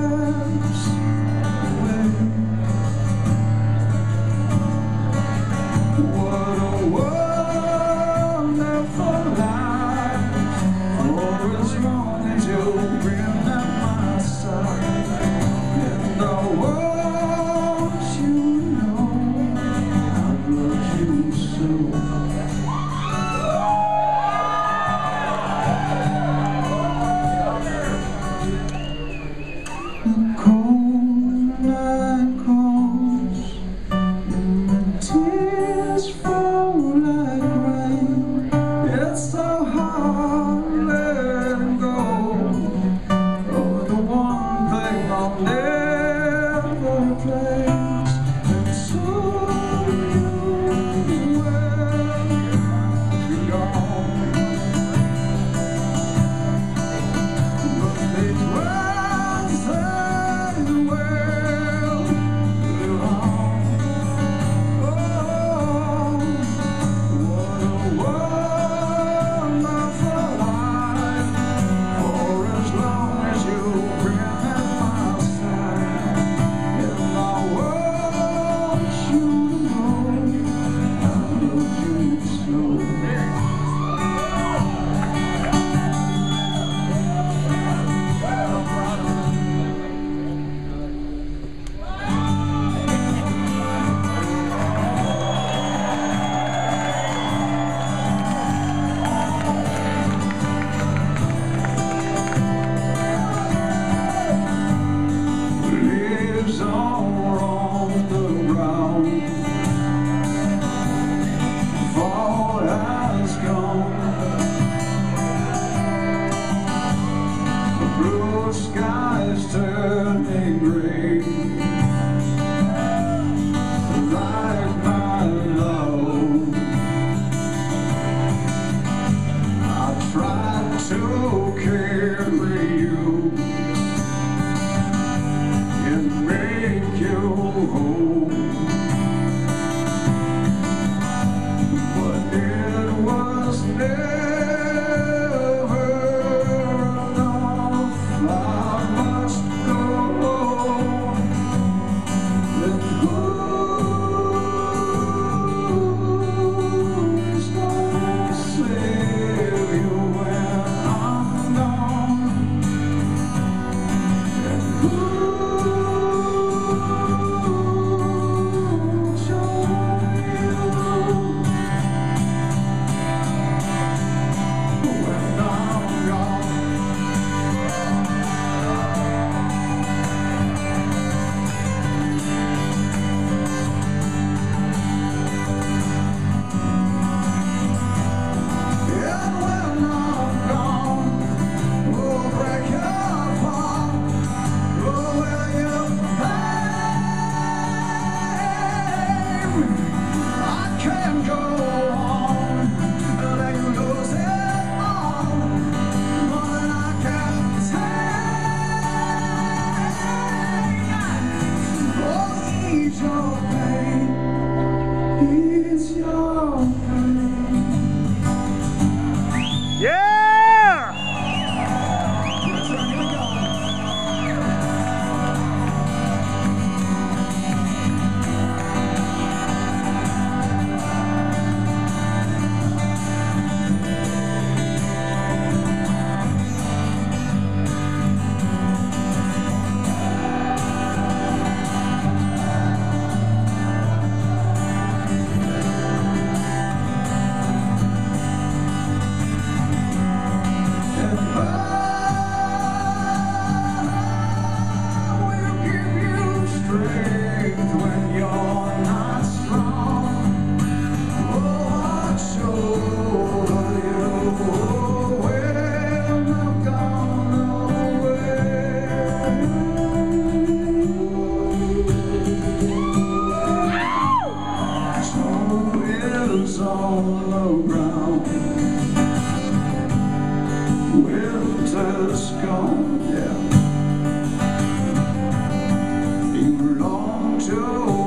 love turn angry. Yeah! Winter's gone, yeah. You long to